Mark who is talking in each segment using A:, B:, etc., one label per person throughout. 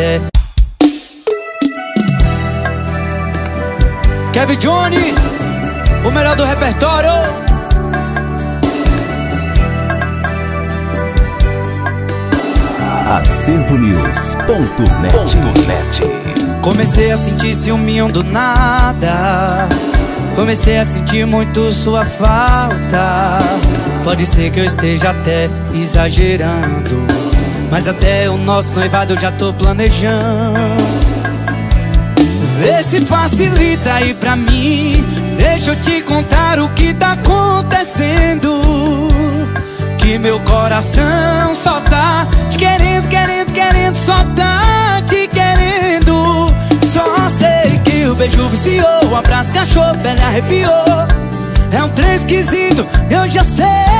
A: até
B: Kevin Johnny, o melhor do repertório.
C: AcervoNews.net
A: Comecei a sentir ciúminho do nada. Comecei a sentir muito sua falta. Pode ser que eu esteja até exagerando Mas até o nosso noivado eu já tô planejando. Vê se facilita aí pra mim. Deixa eu te contar o que tá acontecendo. Que meu coração só tá te querendo, querendo, querendo Só tá te querendo. Só sei que o beijo viciou O abraço cachorro, pele arrepiou. É um trem esquisito, eu já sei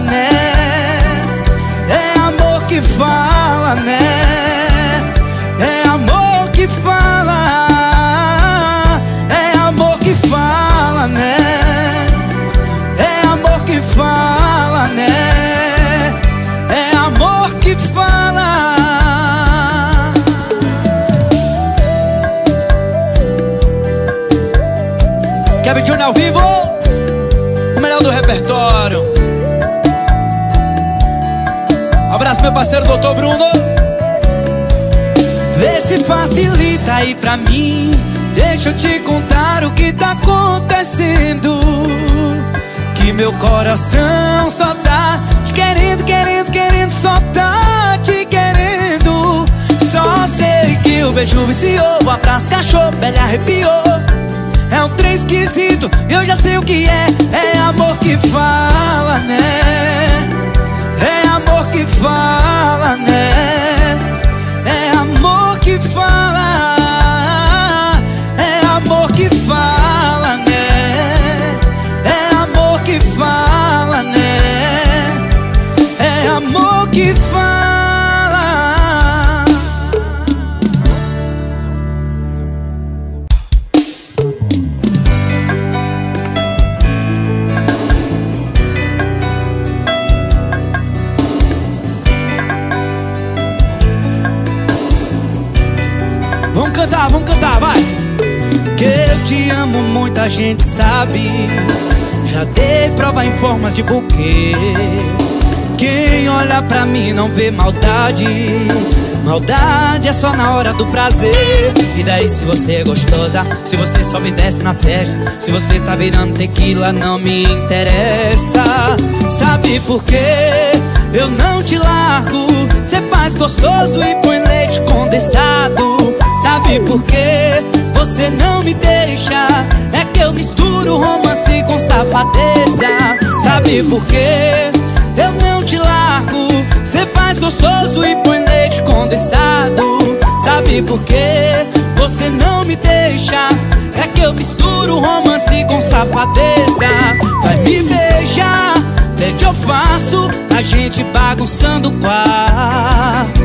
A: né? É amor que fala, né? É amor que fala É amor que fala, né? É amor que fala, né? É amor que fala
B: Kevin Johnny ao vivo, meu parceiro, doutor Bruno.
A: Vê se facilita aí pra mim. Deixa eu te contar o que tá acontecendo. Que meu coração só tá te querendo, querendo, querendo Só tá te querendo. Só sei que o beijo viciou O abraço cachorro, pele arrepiou. É um trem esquisito, eu já sei o que é. É amor que fala, né? Que fala, né? É amor que fala, é amor que fala, amo, muita gente sabe. Já dei prova em formas de buquê. Quem olha pra mim não vê maldade. Maldade é só na hora do prazer. E daí se você é gostosa, se você só me desce na festa, se você tá virando tequila, não me interessa. Sabe por quê? Eu não te largo. Cê faz gostoso e põe leite condensado. Sabe por quê? Você não me deixa. É que eu misturo romance com safadeza. Sabe por quê? Eu não te largo. Cê faz gostoso e põe leite condensado. Sabe por quê? Você não me deixa. É que eu misturo romance com safadeza. Vai me beijar, pede eu faço. A gente bagunçando o quarto.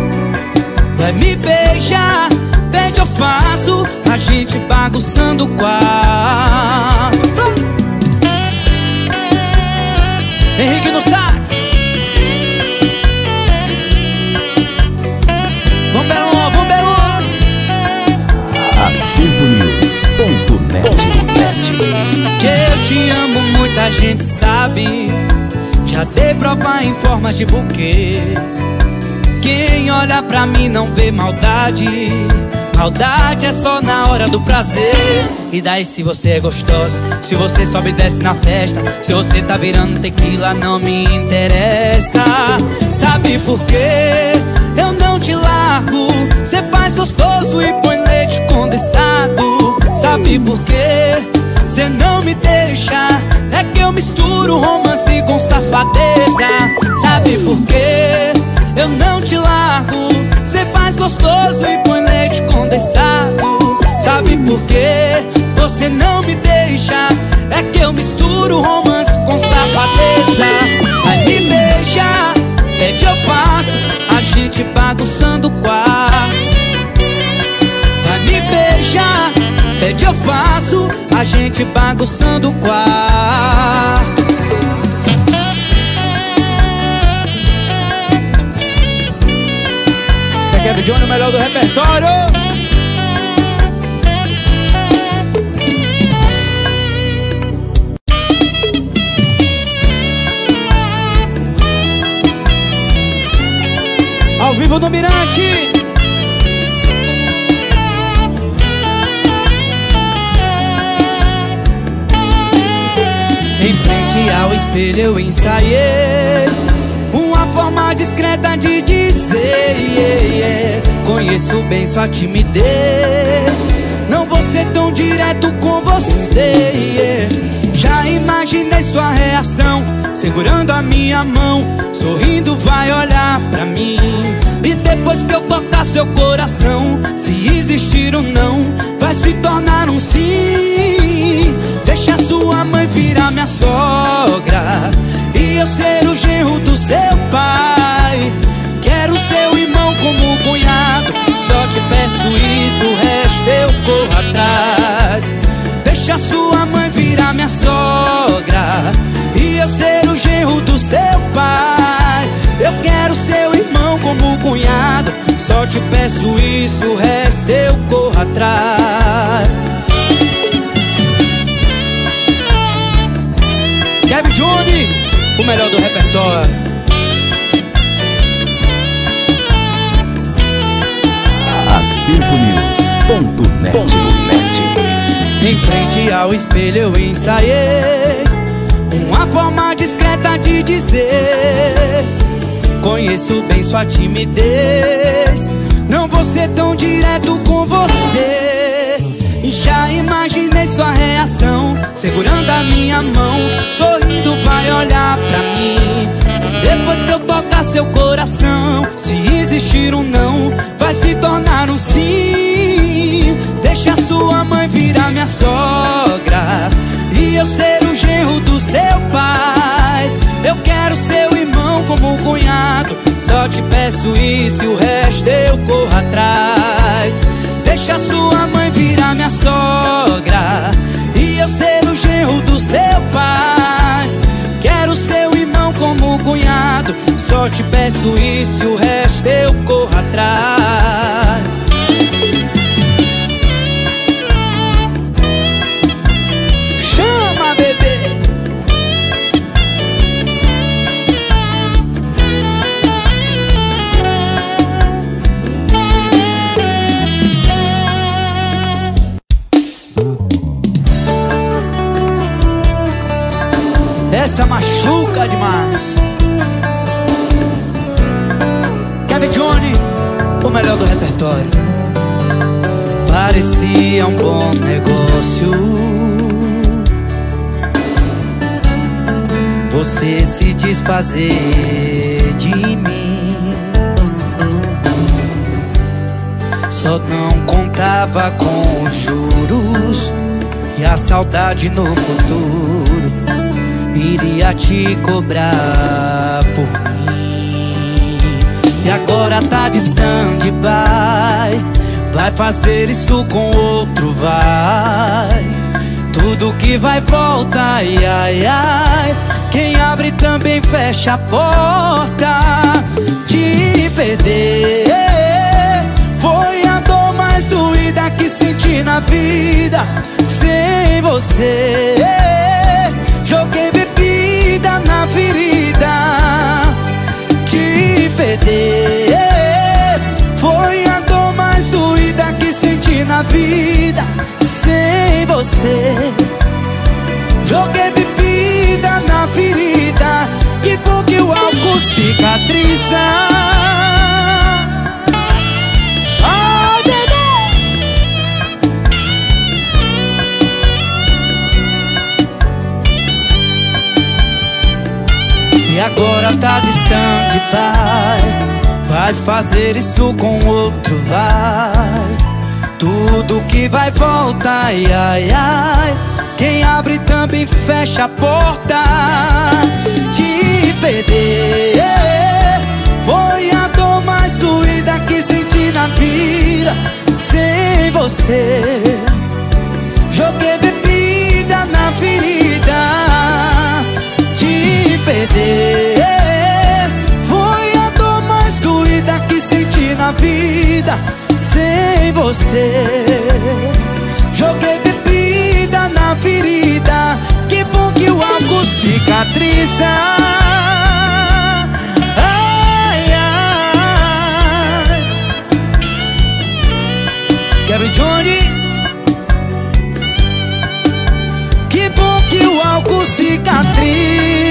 A: Vai me beijar, pede eu faço A gente bagunçando o quarto.
B: Henrique no sax. Vamos Belon.
C: AcervoNews.net
A: Que eu te amo, muita gente sabe. Já dei prova em formas de buquê. Quem olha pra mim não vê maldade Maldade é só na hora do prazer. E daí se você é gostosa Se você sobe e desce na festa Se você tá virando tequila não me interessa. Sabe por quê? Eu não te largo. Cê faz gostoso e põe leite condensado. Sabe por quê? Cê não me deixa. É que eu misturo romance com safadeza. Sabe por quê? Eu não te largo. Cê faz gostoso e põe leite condensado Sabe por quê? Você não me deixa. É que eu misturo romance com safadeza. Vai me beijar, pede eu faço. A gente bagunçando o quarto. Vai me beijar, pede eu faço. A gente bagunçando o quarto
B: Kevin Johnny, o melhor do repertório. Ao vivo no Mirante.
A: Em frente ao espelho eu ensaiei Uma forma discreta de yeah, yeah. Conheço bem sua timidez Não vou ser tão direto com você yeah. Já imaginei sua reação Segurando a minha mão Sorrindo vai olhar pra mim E depois que eu tocar seu coração Se existir ou não Vai se tornar um sim Deixa sua mãe virar minha sogra E eu ser o genro do seu pai como cunhado Só te peço isso, o resto eu corro atrás. Deixa sua mãe virar minha sogra E eu ser o genro do seu pai. Eu quero seu irmão como cunhado Só te peço isso, o resto eu corro atrás.
B: Kevin Johnny, o melhor do repertório.
C: AcervoNews.net
A: Em frente ao espelho eu ensaiei Uma forma discreta de dizer Conheço bem sua timidez Não vou ser tão direto com você. Já imaginei sua reação Segurando a minha mão Sorrindo vai olhar pra mim. Depois que eu tocar seu coração. Se existir um não Vai se tornar um sim. Deixa sua mãe virar minha sogra E eu ser o genro do seu pai. Eu quero seu irmão como cunhado. Só te peço isso e o resto eu corro atrás. Deixa sua mãe virar minha sogra E eu ser o genro do seu pai cunhado Só te peço isso e o resto eu corro atrás
B: melhor do repertório.
A: Parecia um bom negócio. Você se desfazer de mim. Só não contava com os juros E a saudade no futuro Iria te cobrar E agora tá distante, by Vai fazer isso com outro, vai. Tudo que vai volta, ai, ai, ai. Quem abre também fecha a porta. Te perder. Foi a dor mais doída que senti na vida. Sem você fazer isso com outro, vai. Tudo que vai volta, ai, ai, ai. Quem abre também fecha a porta. Te perder Foi a dor mais doída que senti na vida. Sem você Joguei bebida na ferida. Te perder Vida você. Joguei bebida na ferida Que bom que o álcool cicatriza. Ai, ai. Kevin Johnny. Que bom que o álcool cicatriza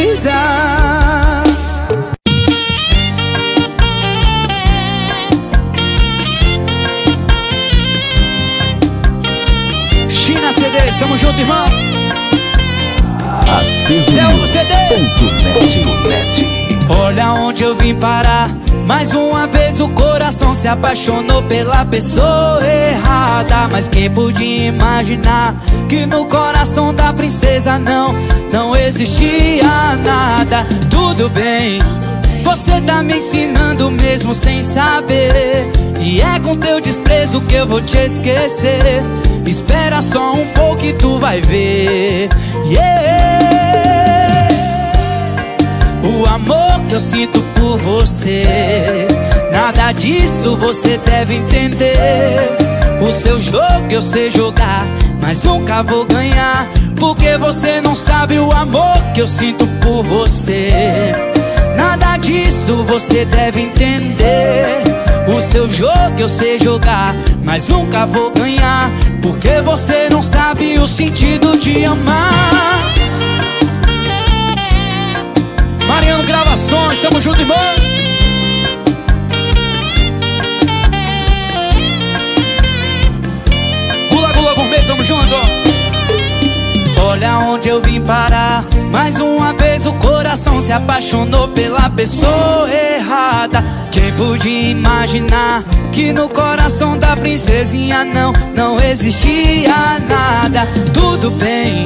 A: Tamo junto, irmão.
C: Acervonews.net
A: Olha onde eu vim parar. Mais uma vez o coração se apaixonou pela pessoa errada. Mas quem podia imaginar que no coração da princesa não, não existia nada? Tudo bem, você tá me ensinando mesmo sem saber. E é com teu desprezo que eu vou te esquecer. Espera só um pouco e tu vai ver. Yeah. O amor que eu sinto por você Nada disso você deve entender. O seu jogo eu sei jogar Mas nunca vou ganhar Porque você não sabe o amor que eu sinto por você. Nada disso você deve entender o seu jogo eu sei jogar, mas nunca vou ganhar Porque você não sabe o sentido de amar. Mariano Gravações, tamo junto, irmão. Gula Gula Gourmet, tamo junto. Olha onde eu vim parar. Mais uma vez o coração se apaixonou pela pessoa errada quem podia imaginar que no coração da princesinha não, não existia nada? Tudo bem,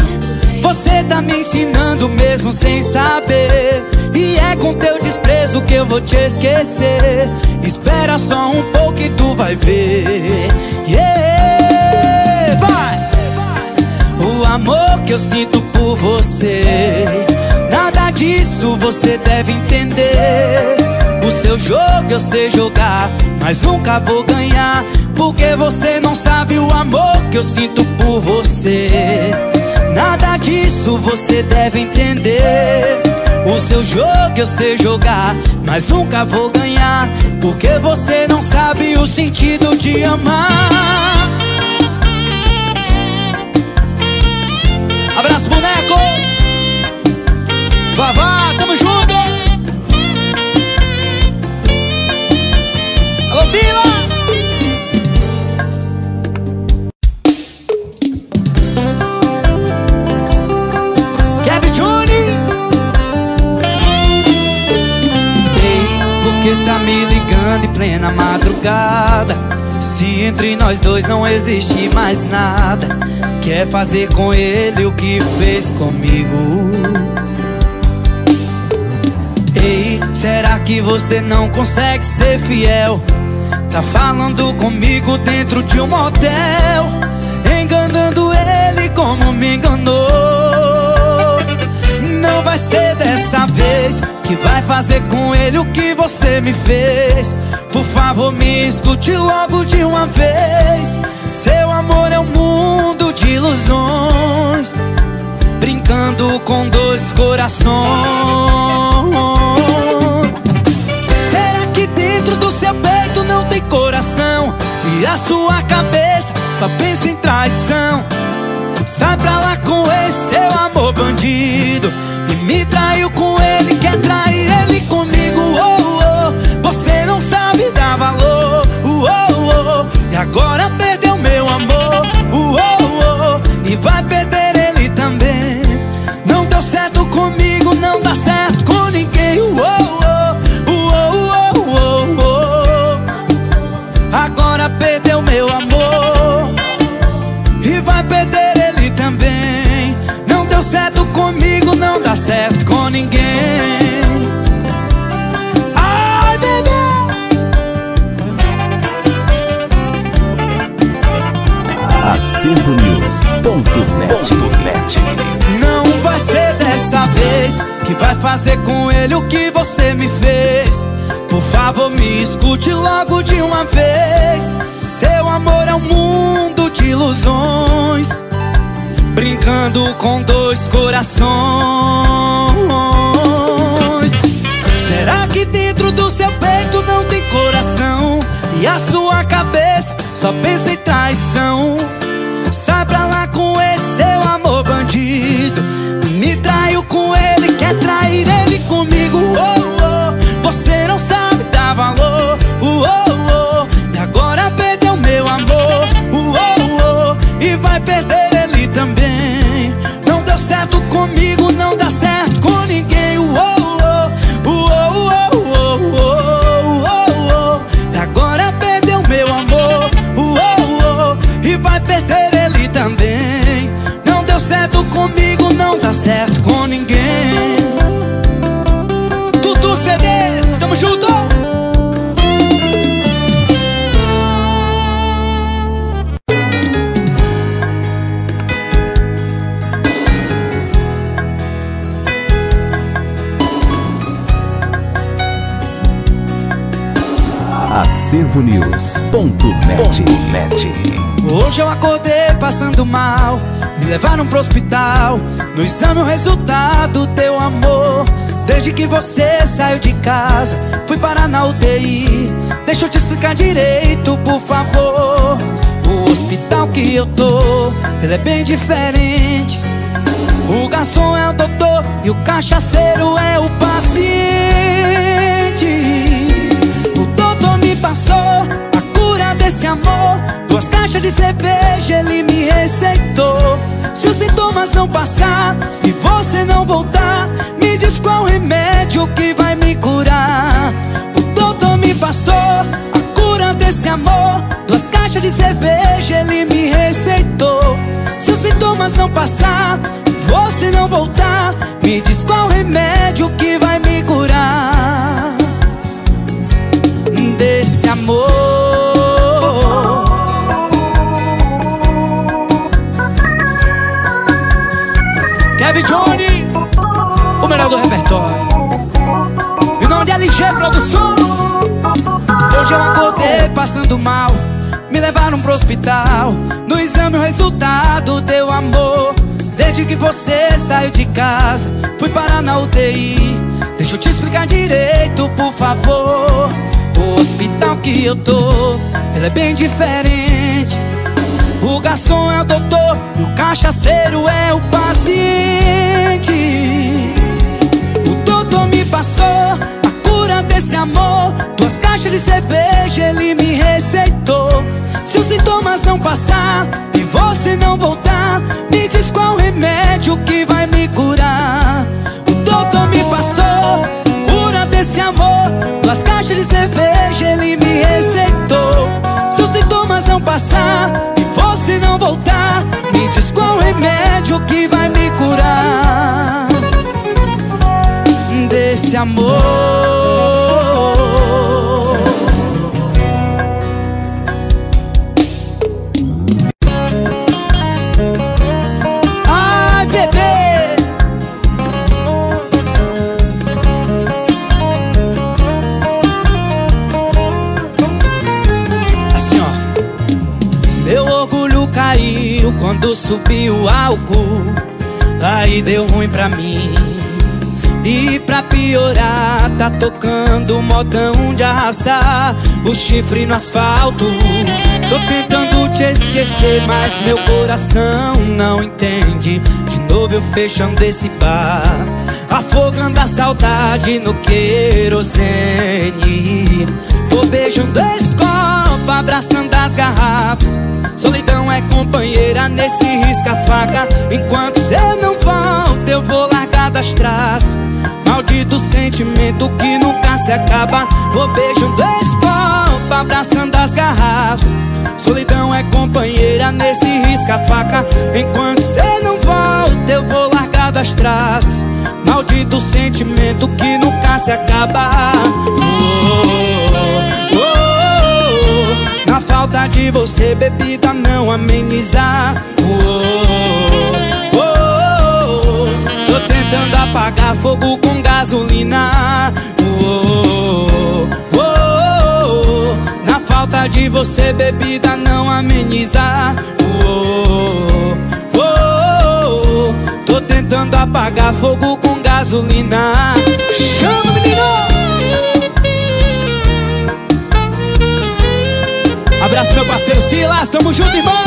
A: você tá me ensinando mesmo sem saber. E é com teu desprezo que eu vou te esquecer. Espera só um pouco e tu vai ver. Yeah, vai! O amor que eu sinto por você Nada disso você deve entender seu jogo eu sei jogar, mas nunca vou ganhar Porque você não sabe o amor que eu sinto por você Nada disso você deve entender O seu jogo eu sei jogar, mas nunca vou ganhar Porque você não sabe o sentido de amar Abraço, boneco! Vavá, tamo junto! Kevin Johnny Ei, por que tá me ligando em plena madrugada? Se entre nós dois não existe mais nada Quer fazer com ele o que fez comigo Ei, será que você não consegue ser fiel? Tá falando comigo dentro de um motel Enganando ele como me enganou. Não vai ser dessa vez Que vai fazer com ele o que você me fez. Por favor me escute logo de uma vez. Seu amor é um mundo de ilusões Brincando com dois corações. Será que dentro do seu peito coração? E a sua cabeça só pensa em traição Sai pra lá com esse seu amor bandido E me traiu com ele, quer trair ele corações Será que dentro do seu peito não tem coração? E a sua cabeça só pensa em
C: Acervonews.net
A: Hoje eu acordei passando mal Me levaram pro hospital. No exame o resultado deu amor. Desde que você saiu de casa Fui parar na UTI Deixa eu te explicar direito, por favor. O hospital que eu tô Ele é bem diferente. O garçom é o doutor E o cachaceiro é o paciente passou a cura desse amor. Duas caixas de cerveja ele me receitou. Se os sintomas não passar e você não voltar Me diz qual remédio que vai me curar. O doutor me passou a cura desse amor. Duas caixas de cerveja ele me receitou. Se os sintomas não passar e você não voltar Me diz qual remédio que vai me curar amor.
B: Kevin Johnny, o melhor do repertório. Em nome de LG Produção,
A: Hoje eu acordei passando mal. Me levaram pro hospital. No exame o resultado deu amor. Desde que você saiu de casa Fui parar na UTI Deixa eu te explicar direito, por favor O hospital que eu tô Ele é bem diferente. O garçom é o doutor E o cachaceiro é o paciente. O doutor me passou a cura desse amor. Duas caixas de cerveja ele me receitou. Se os sintomas não passar e você não voltar Me diz qual remédio que vai me curar. O doutor me passou a cura desse amor Duas caixas de cerveja ele me receitou Se os sintomas não passar e você não voltar Me diz qual remédio que vai me curar desse amor. Subiu o álcool. Aí deu ruim pra mim. E pra piorar, tá tocando modão de arrastar o chifre no asfalto. Tô tentando te esquecer, mas meu coração não entende. De novo eu fechando esse bar, afogando a saudade no querosene. Vou beijando esse abraçando as garrafas. Solidão é companheira nesse risca-faca. Enquanto você não volta, eu vou largar das traças. Maldito sentimento que nunca se acaba. Vou beijando esse copo, abraçando as garrafas. Solidão é companheira nesse risca-faca. Enquanto você não volta, eu vou largar das traças. Maldito sentimento que nunca se acaba. Oh, oh, oh, falta de você, bebida não amenizar. Oh, oh, oh, Tô tentando apagar fogo com gasolina. Na falta de você, bebida não ameniza. Oh, Tô tentando apagar fogo com gasolina. Chama, menino! Abraço, meu parceiro Silas, tamo junto, irmão!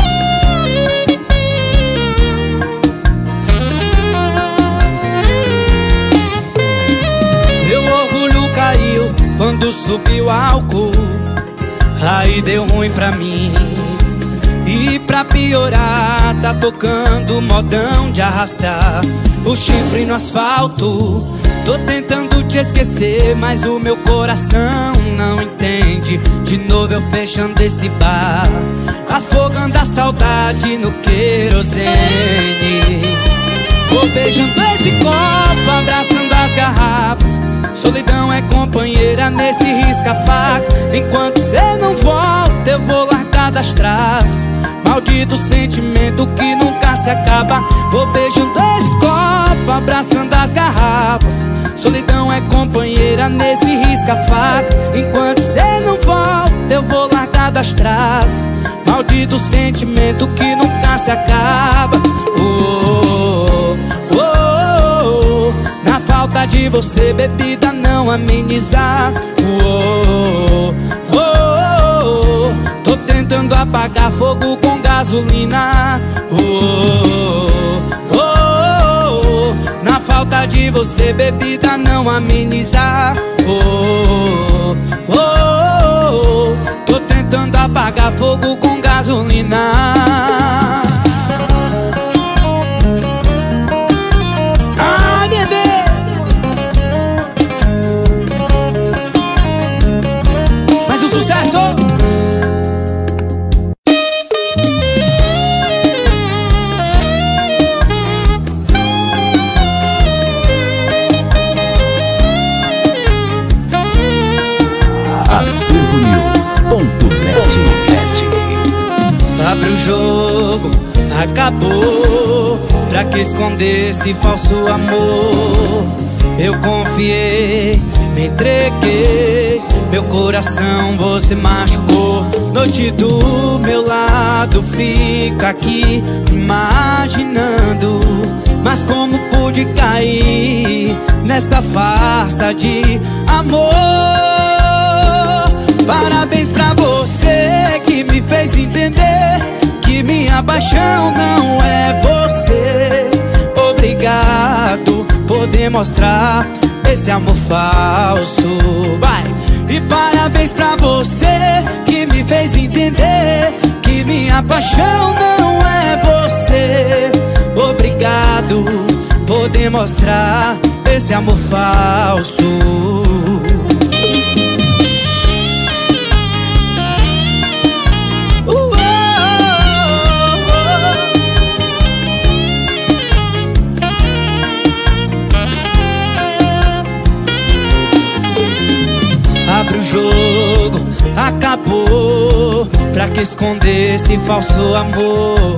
A: Meu orgulho caiu quando subiu álcool. Aí deu ruim pra mim. E pra piorar Tá tocando modão de arrastar O chifre no asfalto Tô tentando te esquecer Mas o meu coração não entende. De novo eu fechando esse bar Afogando a saudade no querosene. Vou beijando esse copo, abraçando as garrafas. Solidão é companheira nesse risca-faca. Enquanto cê não volta, eu vou largar das traças. Maldito sentimento que nunca se acaba. Vou beijando esse copo, abraçando as garrafas Solidão é companheira nesse risca-faca. Enquanto cê não volta, eu vou largar das traças. Maldito sentimento que nunca se acaba. Oh, oh, oh, oh. Na falta de você, bebida não ameniza. Oh, oh, oh, oh. Tô tentando apagar fogo com gasolina. Oh, oh, oh, falta de você, bebida não ameniza oh, oh, oh, oh. Tô tentando apagar fogo com gasolina acabou. Pra que esconder esse falso amor? Eu confiei, me entreguei. Meu coração você machucou. Noite do meu lado fica aqui Imaginando. Mas como pude cair Nessa farsa de amor? Parabéns pra você que me fez entender que minha paixão não é você. Obrigado por demonstrar esse amor falso. Vai! E parabéns pra você que me fez entender que minha paixão não é você. Obrigado por demonstrar esse amor falso. Acabou Pra que esconder esse falso amor?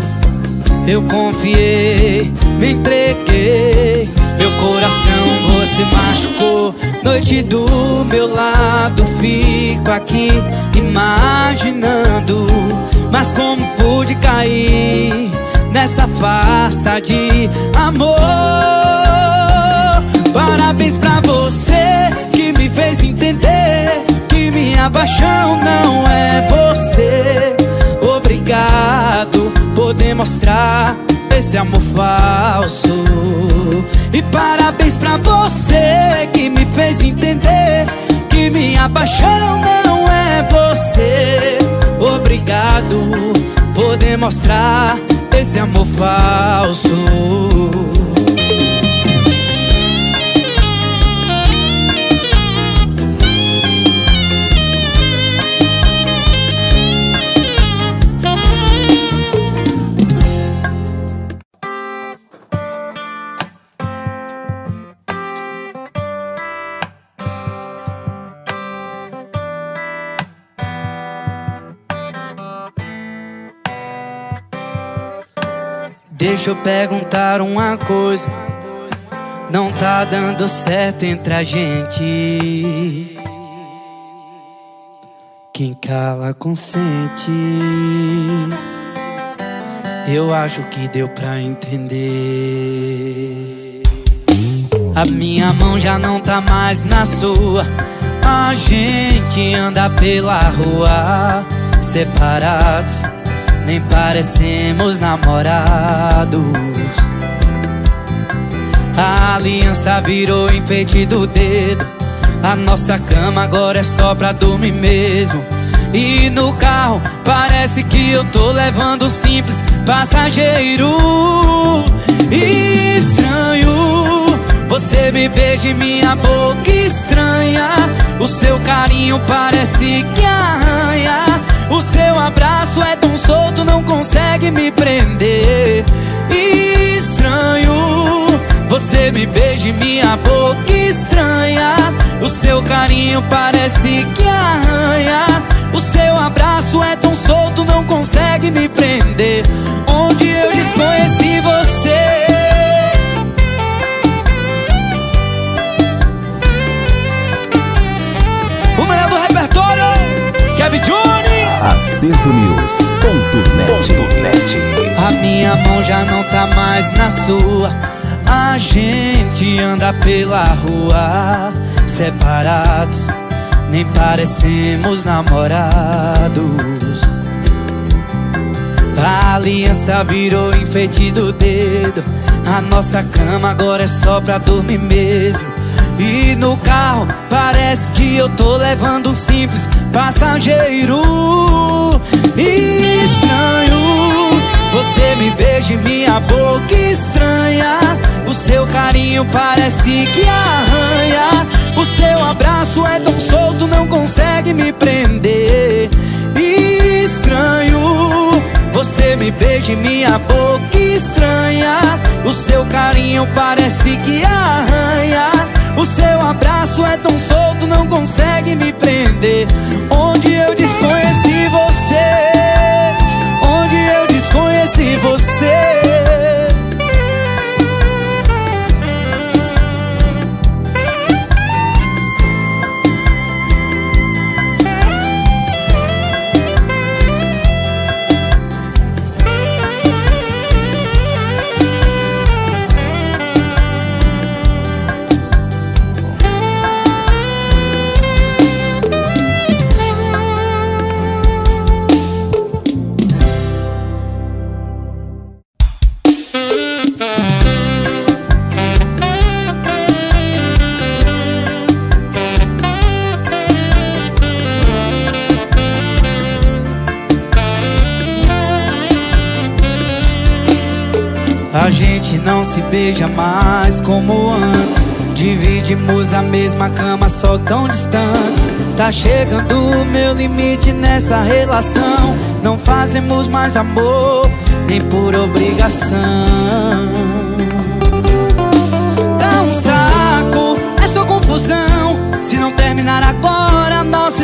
A: Eu confiei, me entreguei Meu coração você machucou. Noite do meu lado fico aqui imaginando Mas como pude cair nessa farsa de amor minha paixão não é você. Obrigado por demonstrar esse amor falso. E parabéns pra você que me fez entender que minha paixão não é você. Obrigado por demonstrar esse amor falso. Deixa eu perguntar uma coisa. Não tá dando certo entre a gente. Quem cala consente. Eu acho que deu pra entender. A minha mão já não tá mais na sua. A gente anda pela rua separados, nem parecemos namorados. A aliança virou enfeite do dedo. A nossa cama agora é só pra dormir mesmo. E no carro parece que eu tô levando um simples passageiro. Estranho, você me beija em minha boca estranha. O seu carinho parece que arranha. O seu abraço é tão solto, não consegue me prender. Estranho, você me beija em minha boca estranha. O seu carinho parece que arranha. O seu abraço é tão solto, não consegue me prender. Onde eu desconheci
D: AcertoNews.net
A: A minha mão já não tá mais na sua. A gente anda pela rua separados, nem parecemos namorados. A aliança virou enfeite do dedo. A nossa cama agora é só pra dormir mesmo. E no carro parece que eu tô levando um simples passageiro. Estranho, você me beija em minha boca estranha. O seu carinho parece que arranha. O seu abraço é tão solto, não consegue me prender. Estranho, você me beija em minha boca estranha. O seu carinho parece que arranha. O seu abraço é tão solto, não consegue me prender. Onde eu desconheci se beija mais como antes. Dividimos a mesma cama, só tão distantes. Tá chegando o meu limite nessa relação. Não fazemos mais amor, nem por obrigação. Dá um saco, é só confusão. Se não terminar agora, nossa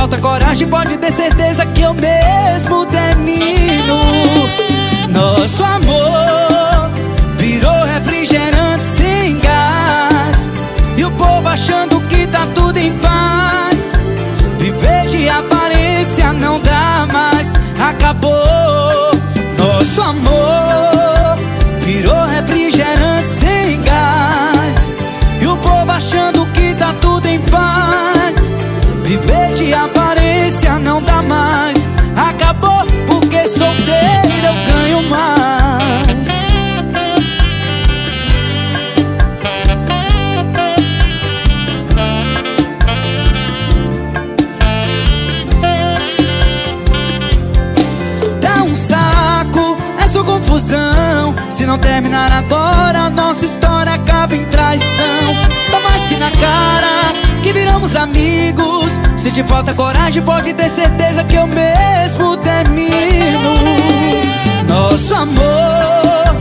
A: falta coragem, pode ter certeza que eu mesmo termino. Nosso amor virou refrigerante sem gás. E o povo achando que tá tudo em paz. Viver de aparência não dá mais. Acabou. Não terminar agora, nossa história acaba em traição. Dá mais que na cara que viramos amigos. Se te falta coragem, pode ter certeza que eu mesmo termino. Nosso amor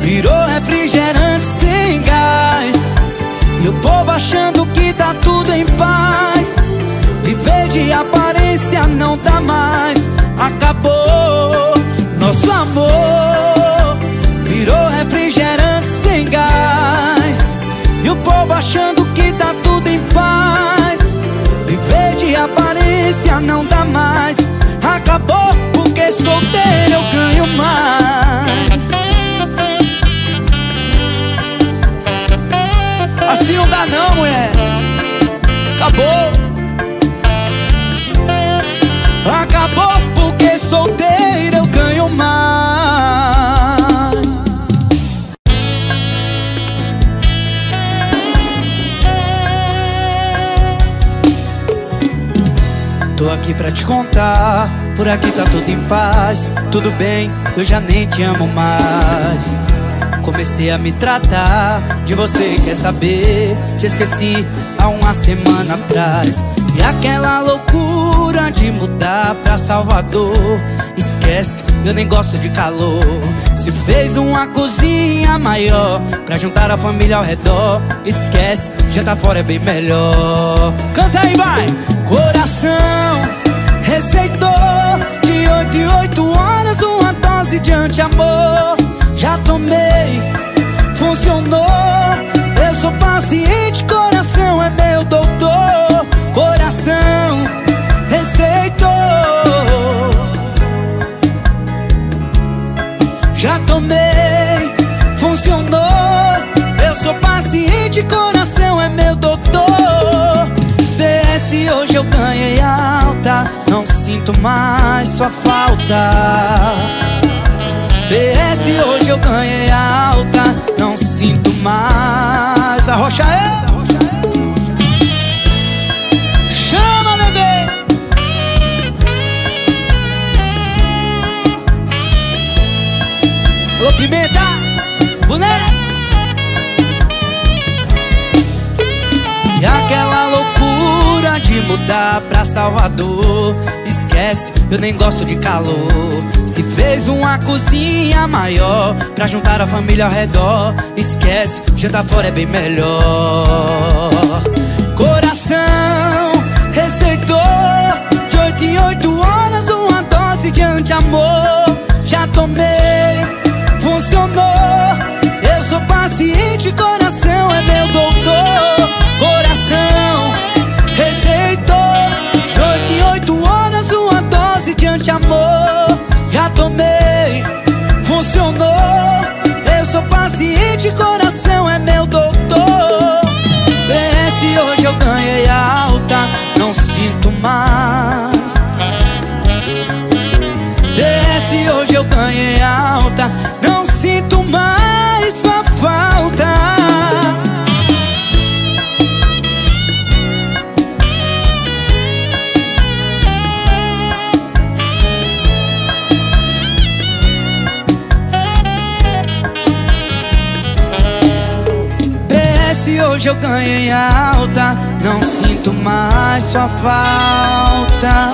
A: virou refrigerante sem gás. E o povo achando que tá tudo em paz. Viver de aparência não dá mais. Acabou nosso amor virou refrigerante sem gás. E o povo achando que tá tudo em paz. Viver de aparência não dá mais. Acabou porque solteiro eu ganho mais.
B: Assim não dá não, mulher. Acabou.
A: Acabou porque solteiro eu ganho mais. Tô aqui pra te contar, por aqui tá tudo em paz. Tudo bem, eu já nem te amo mais. Comecei a me tratar de você, quer saber? Te esqueci há uma semana atrás. E aquela loucura de mudar pra Salvador. Esquece, eu nem gosto de calor. Se fez uma cozinha maior pra juntar a família ao redor. Esquece, jantar fora é bem melhor. Canta aí, vai! Coração receitou de oito e oito horas uma dose de anti-amor. Já tomei, funcionou. Eu sou paciente, coração é meu doutor. Coração receitou. Já tomei, funcionou. Eu sou paciente, coração PS hoje eu ganhei alta, não sinto mais sua falta. PS hoje eu ganhei alta, não sinto mais. A rocha é. Pra Salvador. Esquece, eu nem gosto de calor. Se fez uma cozinha maior Pra juntar a família ao redor Esquece, jantar fora é bem melhor. Coração receitou De oito em oito horas uma dose de anti-amor. Já tomei, funcionou. Eu sou paciente, coração é meu doutor de anti-amor Já tomei, funcionou. Eu sou paciente, coração é meu doutor. PS hoje eu ganhei alta, não sinto mais. PS hoje eu ganhei alta, não sinto mais hoje eu ganhei alta, não sinto mais sua falta.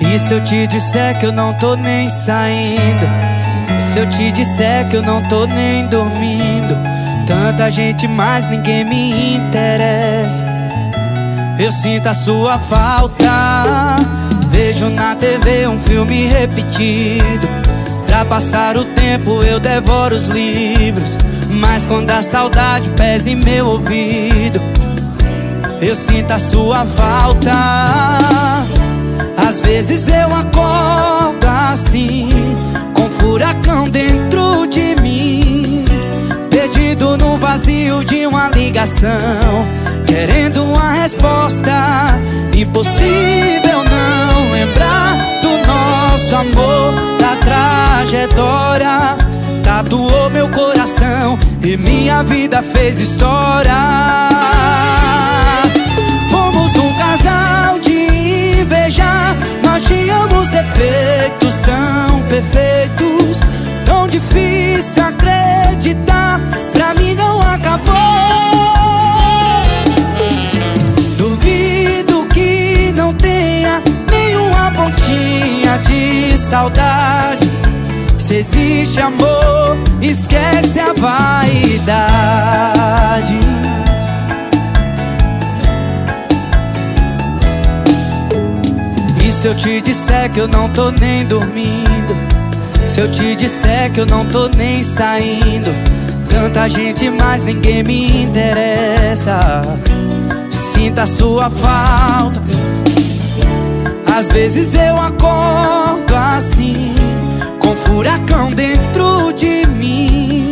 A: E se eu te disser que eu não tô nem saindo? Se eu te disser que eu não tô nem dormindo? Tanta gente, mas ninguém me interessa. Eu sinto a sua falta. Vejo na TV um filme repetido. Pra passar o tempo eu devoro os livros. Mas quando a saudade pesa em meu ouvido, eu sinto a sua falta. Às vezes eu acordo assim, com furacão dentro de mim, perdido no vazio de uma ligação, querendo uma resposta. Impossível não lembrar do nosso amor, da trajetória. Tatuou meu coração e minha vida fez história. Fomos um casal de invejar. Nós tínhamos defeitos tão perfeitos, tão difícil acreditar. Pra mim não acabou. De saudade. Se existe amor, esquece a vaidade. E se eu te disser que eu não tô nem dormindo? Se eu te disser que eu não tô nem saindo? Tanta gente, mas ninguém me interessa. Sinta a sua falta. Às vezes eu acordo assim, com um furacão dentro de mim,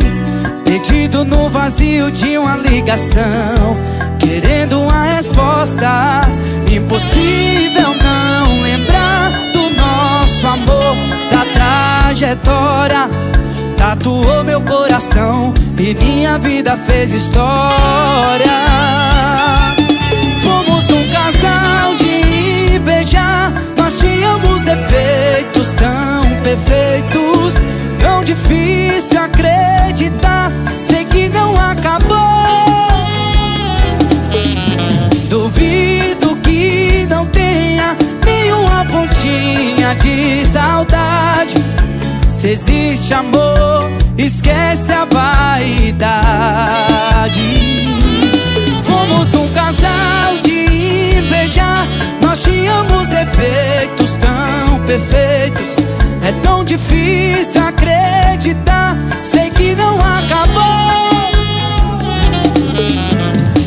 A: perdido no vazio de uma ligação, querendo uma resposta. Impossível não lembrar do nosso amor, da trajetória. Tatuou meu coração e minha vida fez história. Tão perfeitos Tão difícil acreditar. Sei que não acabou. Duvido que não tenha Nenhuma pontinha de saudade. Se existe amor Esquece a vaidade. Fomos um casal de invejar. Nós tínhamos defeitos tão perfeitos É tão difícil acreditar Sei que não acabou.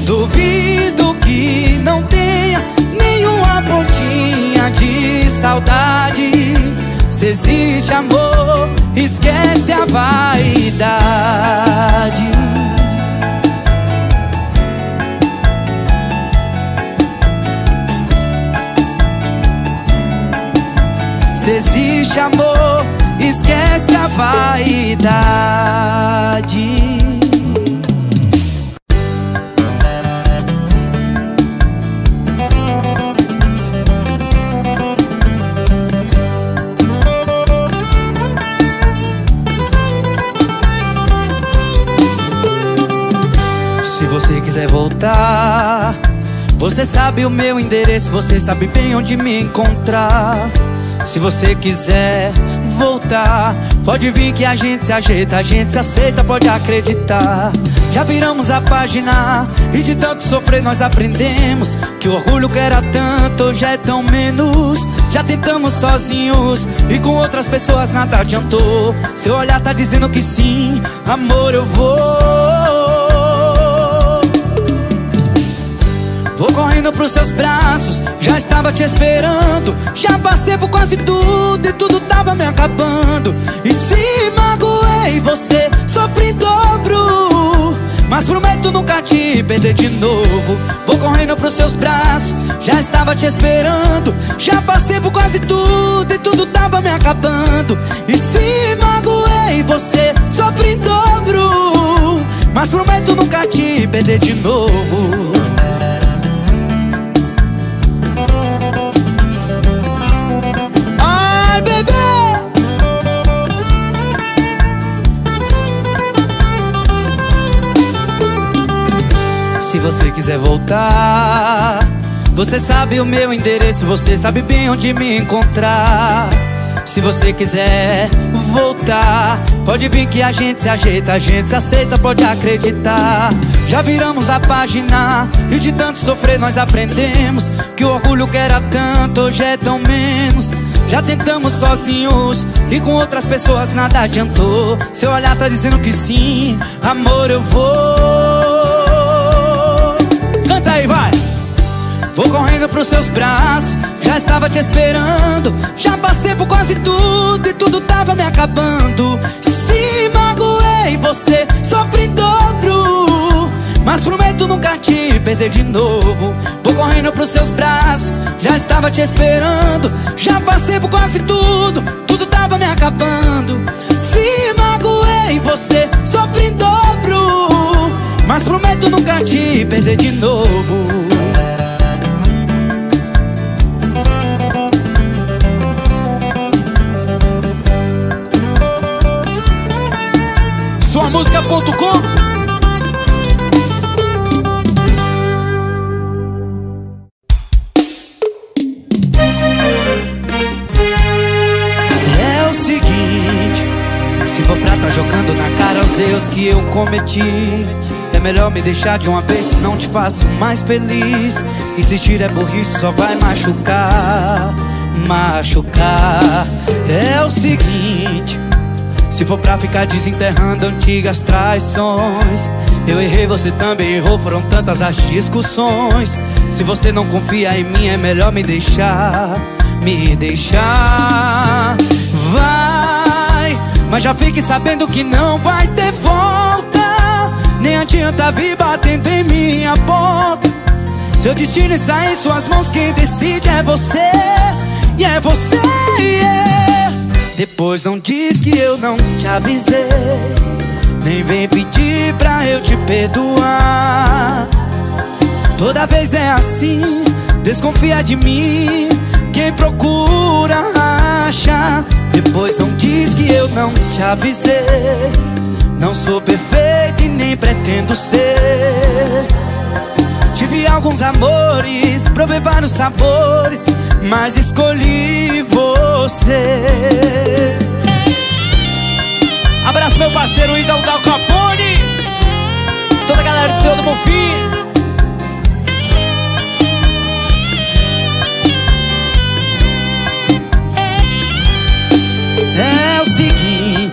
A: Duvido que não tenha Nenhuma pontinha de saudade. Se existe amor Esquece a vaidade existe amor, esquece a vaidade. Se você quiser voltar, você sabe o meu endereço, você sabe bem onde me encontrar. Se você quiser voltar, pode vir que a gente se ajeita, a gente se aceita, pode acreditar. Já viramos a página e de tanto sofrer nós aprendemos que o orgulho que era tanto hoje é tão menos. Já tentamos sozinhos e com outras pessoas nada adiantou. Seu olhar tá dizendo que sim, amor, eu vou. Vou correndo pros seus braços, já estava te esperando. Já passei por quase tudo e tudo tava me acabando. E se magoei você, sofri em dobro. Mas prometo nunca te perder de novo. Vou correndo pros seus braços, já estava te esperando. Já passei por quase tudo e tudo tava me acabando. E se magoei você, sofri em dobro. Mas prometo nunca te perder de novo. Você quiser voltar, você sabe o meu endereço, você sabe bem onde me encontrar. Se você quiser voltar, pode vir que a gente se ajeita, a gente se aceita, pode acreditar. Já viramos a página e de tanto sofrer nós aprendemos que o orgulho que era tanto hoje é tão menos. Já tentamos sozinhos e com outras pessoas nada adiantou. Seu olhar tá dizendo que sim, amor, eu vou. Aí, vai! Vou correndo pros seus braços, já estava te esperando. Já passei por quase tudo e tudo tava me acabando. Se magoei você, sofri dobro. Mas prometo nunca te perder de novo. Vou correndo pros seus braços, já estava te esperando. Já passei por quase tudo, tudo tava me acabando. Se magoei você, te perder de novo. Suamusica.com É se jogando na cara os erros que eu cometi, melhor me deixar de uma vez, não te faço mais feliz. Insistir é burrice, só vai machucar, machucar. É o seguinte, se for pra ficar desenterrando antigas traições Eu errei, você também errou, foram tantas as discussões Se você não confia em mim, é melhor me deixar Me deixar Vai, mas já fique sabendo que não vai ter volta adianta vir batendo em minha porta. Seu destino está em suas mãos Quem decide é você. E é você, yeah. Depois não diz que eu não te avisei. Nem vem pedir pra eu te perdoar. Toda vez é assim Desconfia de mim. Quem procura acha. Depois não diz que eu não te avisei. Não sou perfeito e nem pretendo ser. Tive alguns amores, provei vários sabores Mas escolhi você.
B: Abraço meu parceiro Ítalo Dal Capone Toda a galera do Senhor do Bonfim.
A: É o seguinte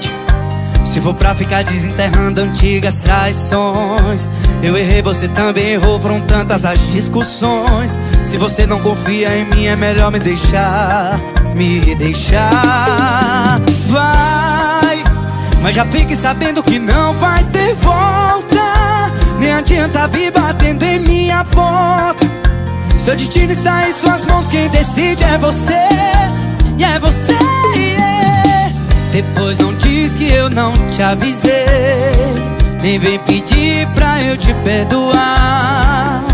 A: For pra ficar desenterrando antigas traições. Eu errei, você também errou Foram tantas as discussões. Se você não confia em mim É melhor me deixar Me deixar. Vai Mas já fique sabendo que não vai ter volta. Nem adianta vir batendo em minha porta. Seu destino está em suas mãos Quem decide é você E é você depois não diz que eu não te avisei Nem vem pedir pra eu te perdoar.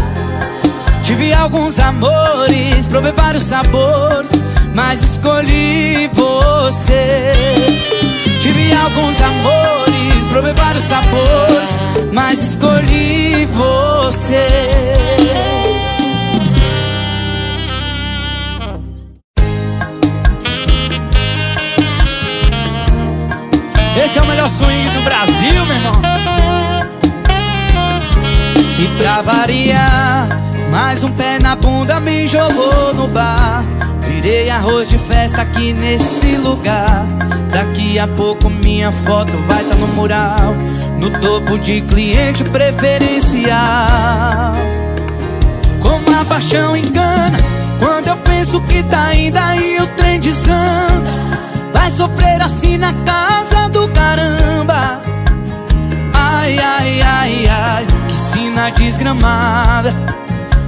A: Tive alguns amores, provei vários sabores Mas escolhi você. Tive alguns amores, provei vários sabores Mas escolhi você
B: Esse é o melhor swing do Brasil, meu irmão.
A: E pra variar, mais um pé na bunda me jogou no bar. Virei arroz de festa aqui nesse lugar. Daqui a pouco minha foto vai estar tá no mural. No topo de cliente preferencial. Como a paixão engana Quando eu penso que tá indo aí o trem desanda Vai sofrer assim na casa desgramada.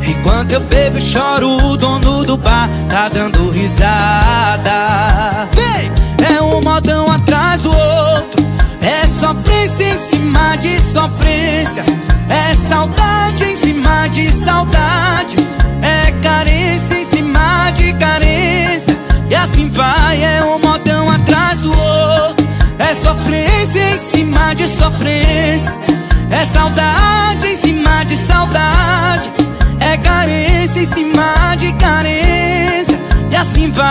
A: Enquanto eu bebo e choro O dono do bar tá dando risada. Vem! É um modão atrás do outro. É sofrência em cima de sofrência. É saudade em cima de saudade. É carência em cima de carência. E assim vai, é um modão atrás do outro. É sofrência em cima de sofrência É saudade em cima de saudade. É carência em cima de carência. E assim vai.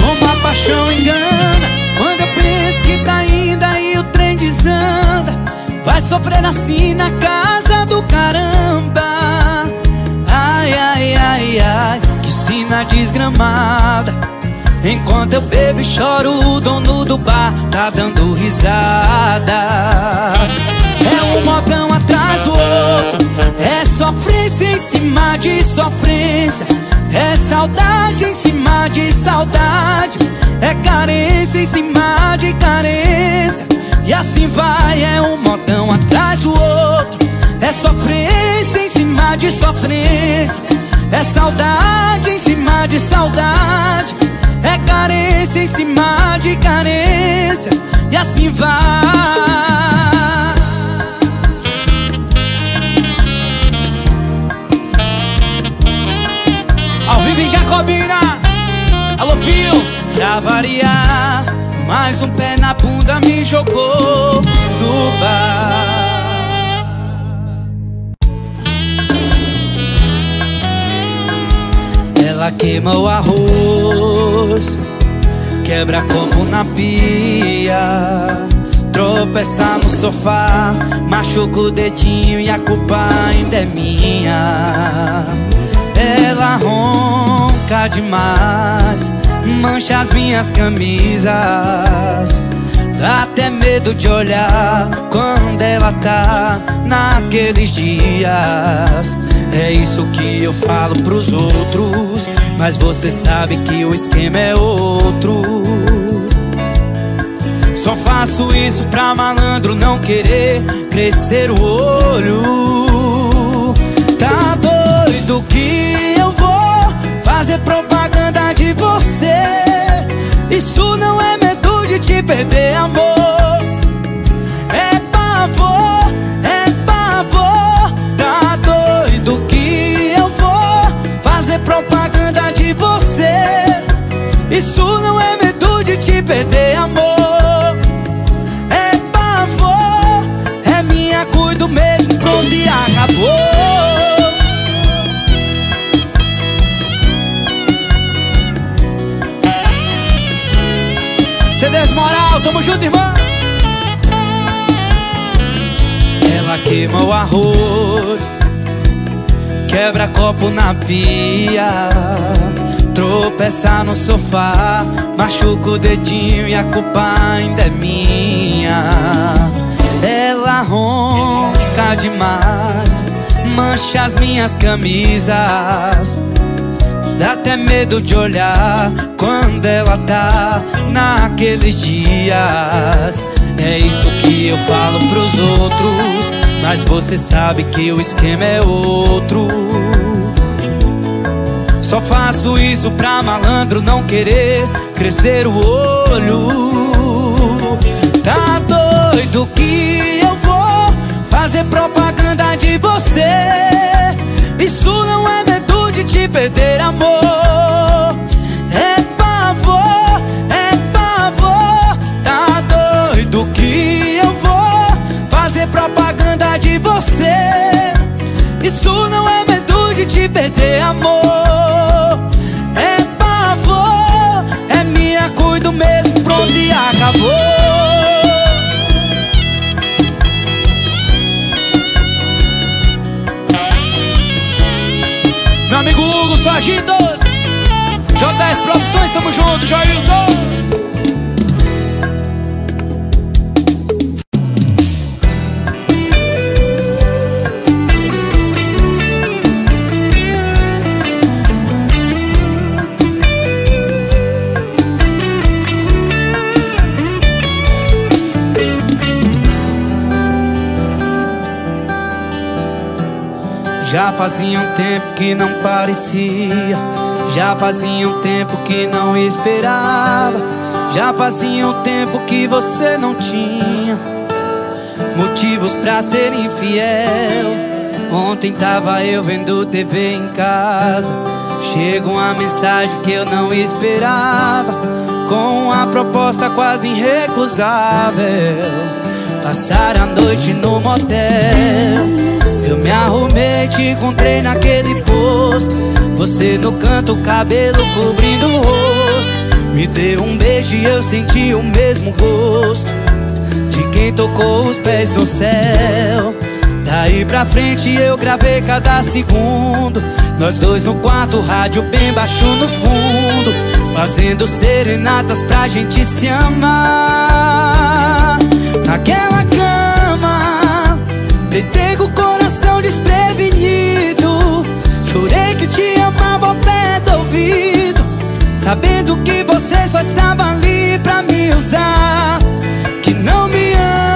A: Como a paixão engana Quando eu penso que tá indo aí o trem desanda. Vai sofrer assim na casa do caramba. Ai, ai, ai, ai Que sina desgramada. Enquanto eu bebo e choro O dono do bar tá dando risada. É um modão atrás do outro É sofrência em cima de sofrência. É saudade em cima de saudade É carência em cima de carência. E assim vai, é um modão atrás do outro É sofrência em cima de sofrência. É saudade em cima de saudade. É carência em cima de carência. E assim vai.
B: Ao vivo em Jacobina. Alô, Fio.
A: Pra variar, mais um pé na bunda me jogou no bar. Ela queima o arroz, quebra copo na pia, tropeça no sofá, machuca o dedinho e a culpa ainda é minha. Ela ronca demais, mancha as minhas camisas, até até medo de olhar quando ela tá naqueles dias. É isso que eu falo pros outros, mas você sabe que o esquema é outro. Só faço isso pra malandro não querer crescer o olho. Tá doido que eu vou fazer propaganda de você. Isso não é medo de te perder, amor. Propaganda de você. Isso não é medo de te perder, amor. É pavor, é minha cuido mesmo pra onde acabou.
B: CDs Moral, tamo junto, irmão.
A: Ela queima o arroz, quebra copo na pia, tropeça no sofá, machuca o dedinho e a culpa ainda é minha. Ela ronca demais, mancha as minhas camisas. Dá até medo de olhar quando ela tá naqueles dias. É isso que eu falo pros outros, mas você sabe que o esquema é outro. Só faço isso pra malandro não querer crescer o olho. Tá doido que eu vou fazer propaganda de você. Isso não é medo de te perder, amor. É pavor, é pavor. Tá doido que eu vou fazer propaganda de você. Isso não é medo de te perder, amor.
B: Tamo junto, Jailson.
A: Já fazia um tempo que não parecia. Já fazia um tempo que não esperava. Já fazia um tempo que você não tinha motivos pra ser infiel. Ontem tava eu vendo TV em casa. Chega uma mensagem que eu não esperava. Com uma proposta quase irrecusável. Passar a noite no motel. Eu me arrumei, te encontrei naquele posto. Você no canto, cabelo cobrindo o rosto. Me deu um beijo e eu senti o mesmo gosto de quem tocou os pés no céu. Daí pra frente eu gravei cada segundo. Nós dois no quarto, rádio bem baixo no fundo. Fazendo serenatas pra gente se amar. Naquela cama, deitei ouvido. Sabendo que você só estava ali pra me usar. Que não me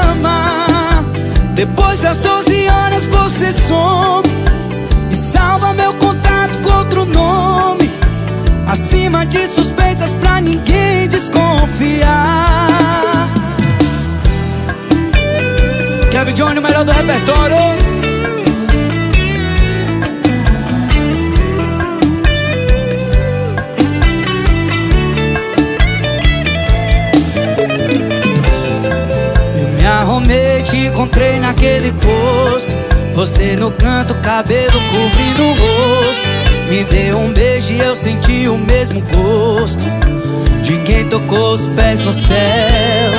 A: ama. Depois das 12 horas você some. E salva meu contato com outro nome. Acima de suspeitas pra ninguém desconfiar.
B: Kevin Johnny, o melhor do repertório.
A: Te encontrei naquele posto. Você no canto, cabelo cobrindo o rosto. Me deu um beijo e eu senti o mesmo gosto de quem tocou os pés no céu.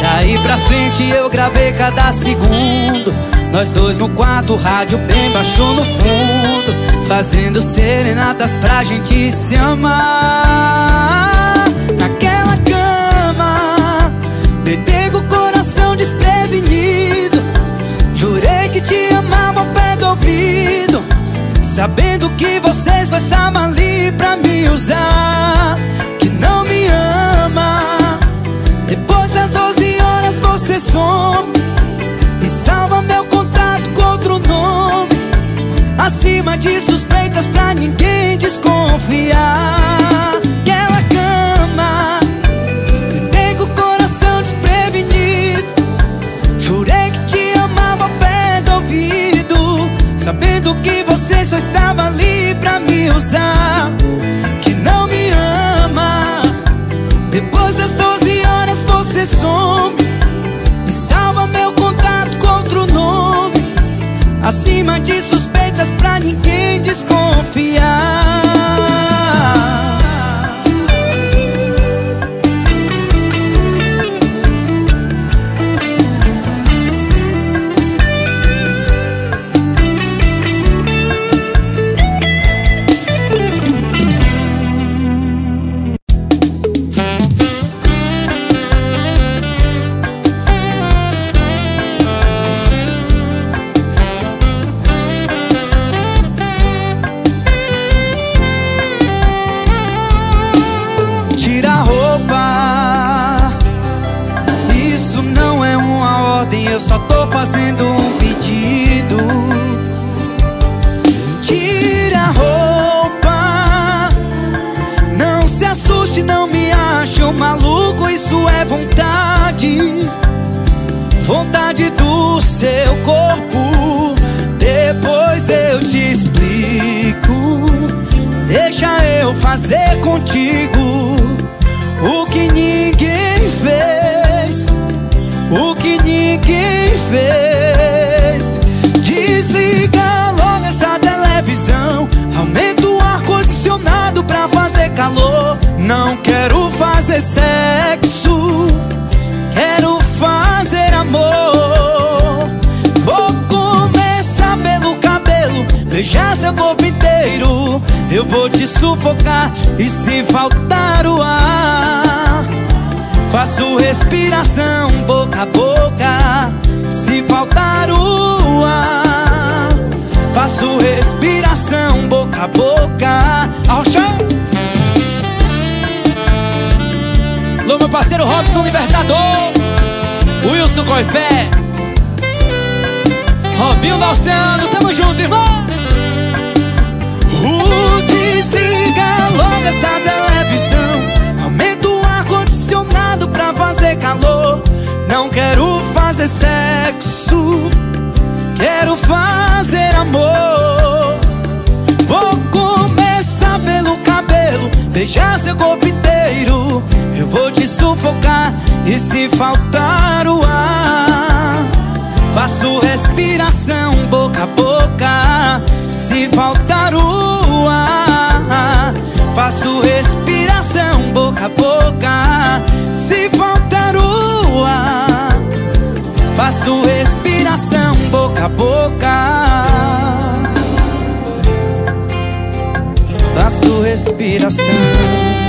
A: Daí pra frente eu gravei cada segundo. Nós dois no quarto, rádio bem baixo no fundo. Fazendo serenatas pra gente se amar. Naquela ouvido Sabendo que você só estava ali pra me usar Que não me ama. Depois das 12 horas você some E salva meu contato com outro nome. Acima de suspeitas pra ninguém desconfiar Sabendo que você só estava ali pra me usar Que não me ama. Depois das 12 horas você some E salva meu contato com outro nome. Acima de suspeitas pra ninguém desconfiar vontade Vontade do seu corpo Depois eu te explico Deixa eu fazer contigo o que ninguém fez, o que ninguém fez. Desliga logo essa televisão, aumenta o ar condicionado pra fazer calor. Não quero fazer sexo, quero fazer amor. Vou começar pelo cabelo, beijar seu corpo inteiro. Eu vou te sufocar e se faltar o ar, faço respiração boca a boca. Se faltar o ar, faço respiração boca a boca. Arrocha!
B: Alô, meu parceiro Robson Libertador. Wilson Coifé. Robinho do Oceano, tamo junto, irmão.
A: Uh, desliga logo essa televisão Aumenta o ar-condicionado pra fazer calor Não quero fazer sexo Quero fazer amor Vou começar pelo cabelo Beijar seu corpo inteiro Eu vou te sufocar. E se faltar o ar Faço respiração boca a boca. Se faltar o ar Faço respiração boca a boca. Se faltar o ar Faço respiração boca a boca. Faço respiração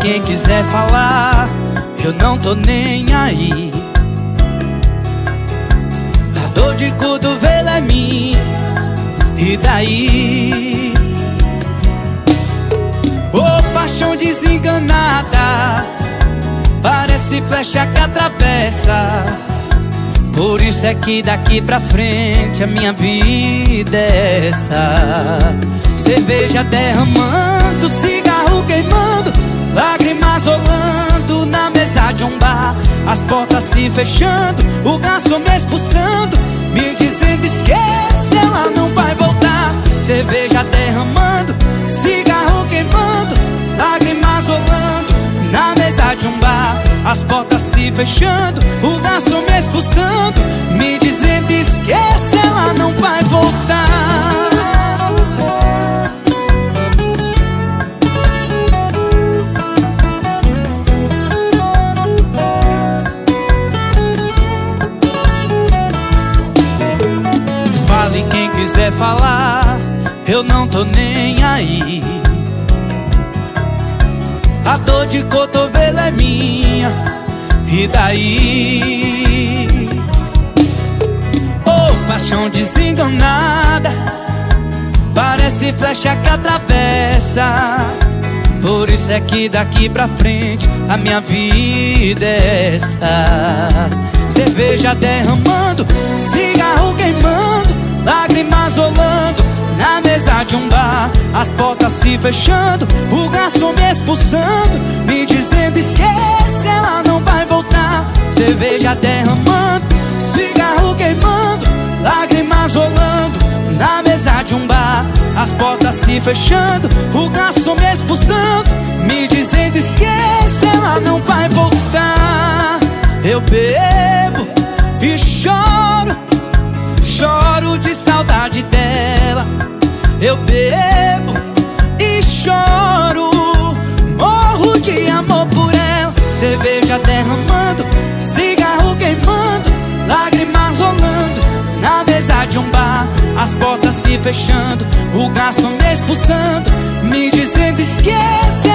A: quem quiser falar, eu não tô nem aí. A dor de cotovelo é minha, e daí? Ô paixão desenganada, parece flecha que atravessa. Por isso é que daqui pra frente a minha vida é essa Cerveja derramando, cigarro queimando Lágrimas rolando na mesa de um bar. As portas se fechando, o garçom me expulsando Me dizendo esquece, ela não vai voltar. Cerveja derramando, cigarro queimando Lágrimas rolando na mesa de um bar. As portas se fechando, o garçom me expulsando Me dizendo esquece, ela não vai voltar quiser falar, eu não tô nem aí. A dor de cotovelo é minha, e daí? Oh, paixão desenganada, parece flecha que atravessa. Por isso é que daqui pra frente a minha vida é essa Cerveja derramando, cigarro queimando Lágrimas rolando na mesa de um bar As portas se fechando, o garçom me expulsando Me dizendo esquece, ela não vai voltar. Cerveja derramando, cigarro queimando Lágrimas rolando na mesa de um bar As portas se fechando, o garçom me expulsando Me dizendo esquece, ela não vai voltar. Eu bebo e choro Choro de saudade dela. Eu bebo e choro Morro de amor por ela. Cerveja derramando, cigarro queimando Lágrimas rolando na mesa de um bar. As portas se fechando, o garçom me expulsando. Me dizendo esquece